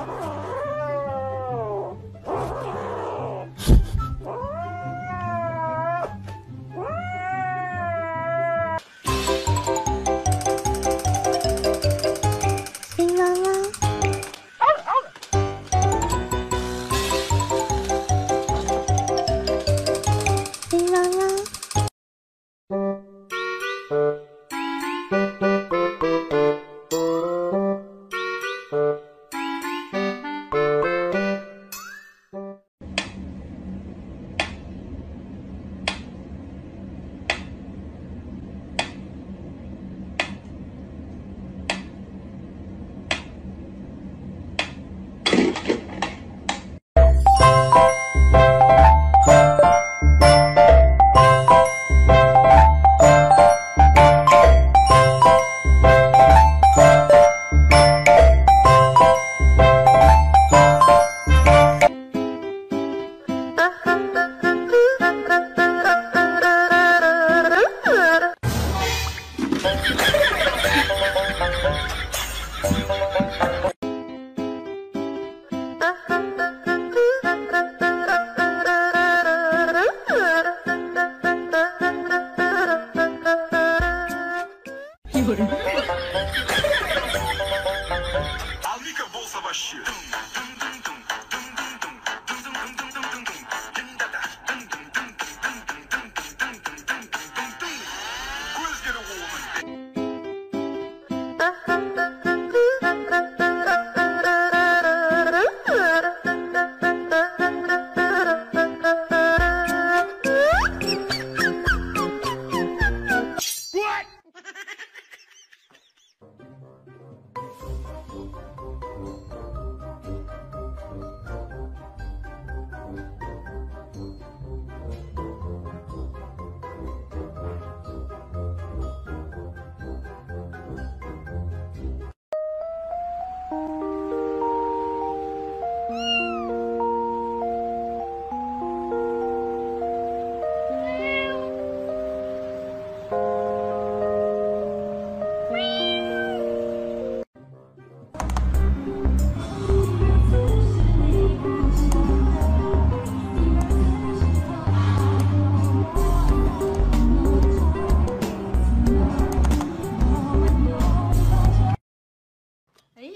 Ah!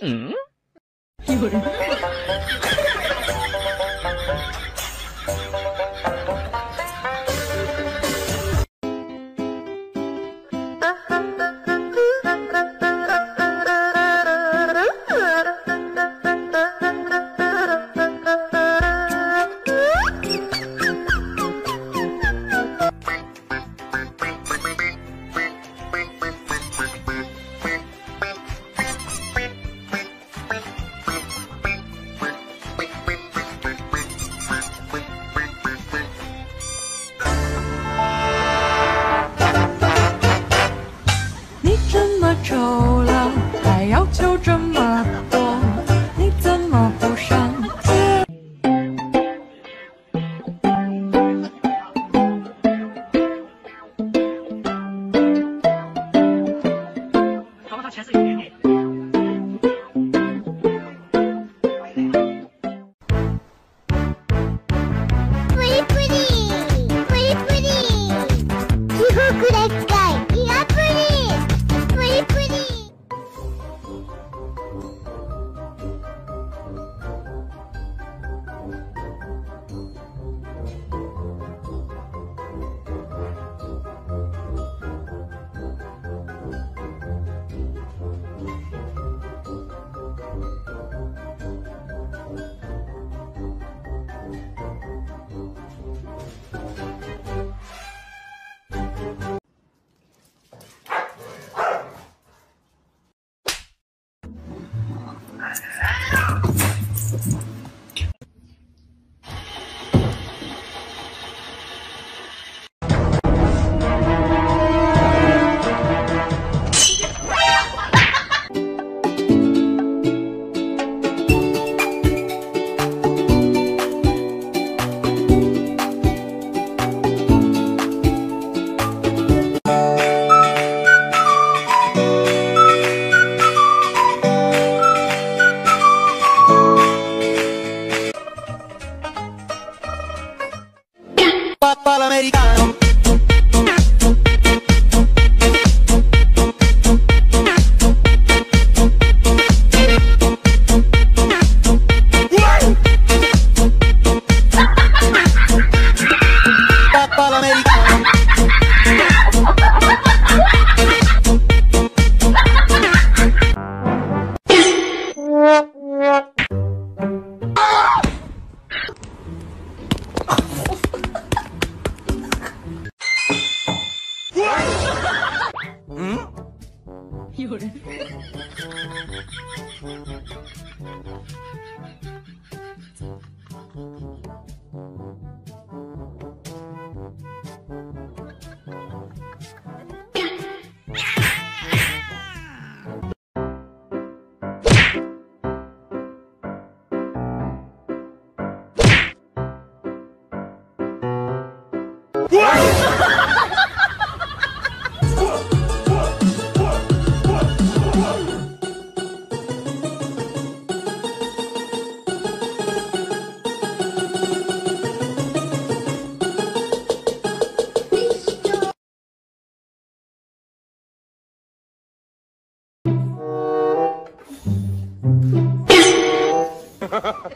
嗯。一会儿。你是说？哈哈。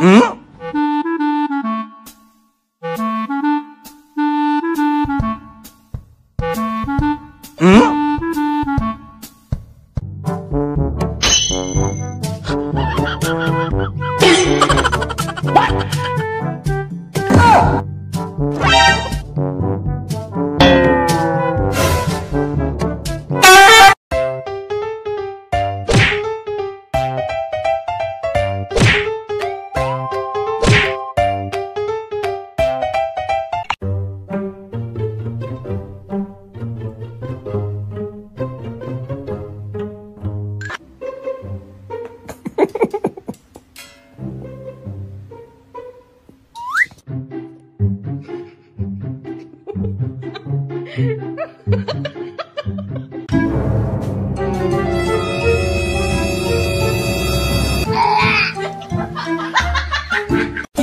Hmm?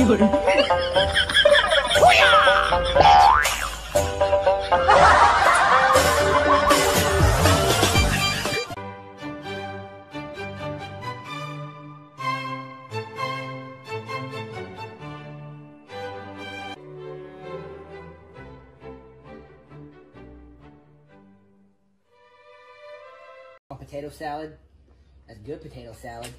Potato salad. That's good potato salad.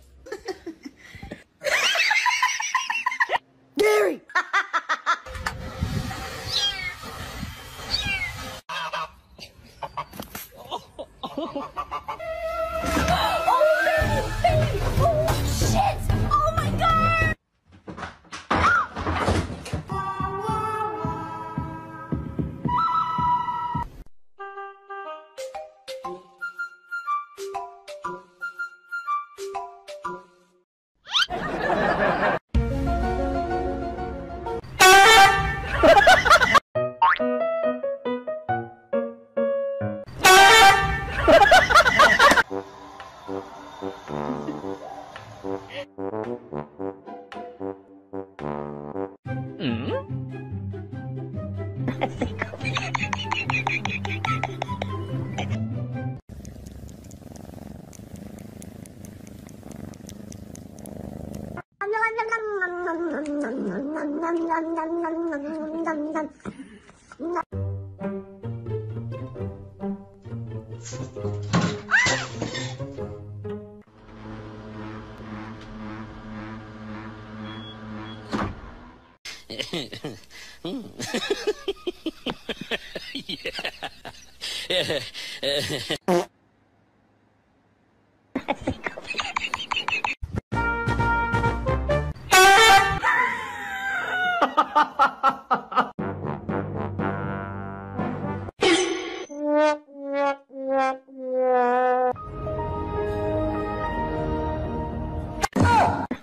yeah.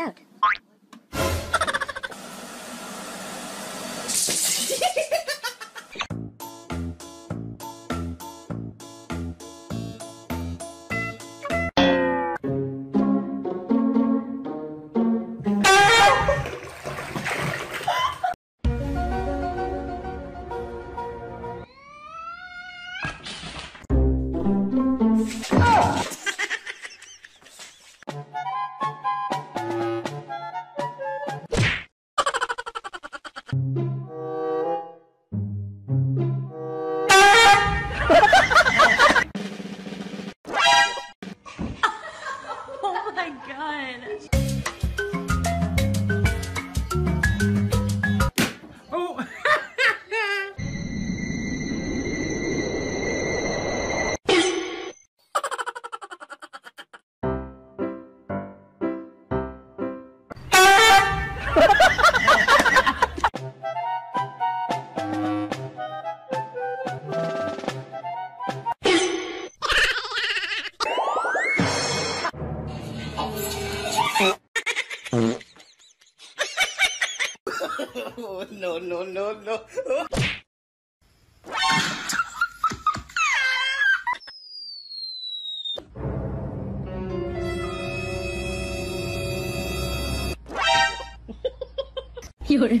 out. 有人。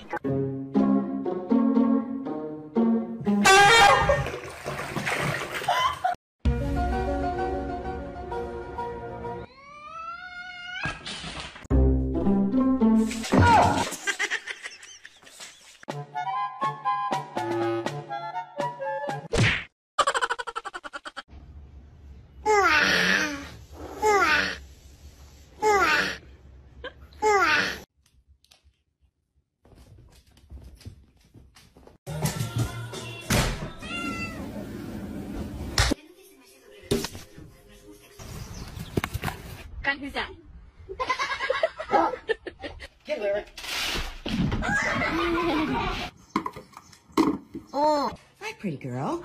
friend who's dead. Get lyric. Oh, hi, pretty girl.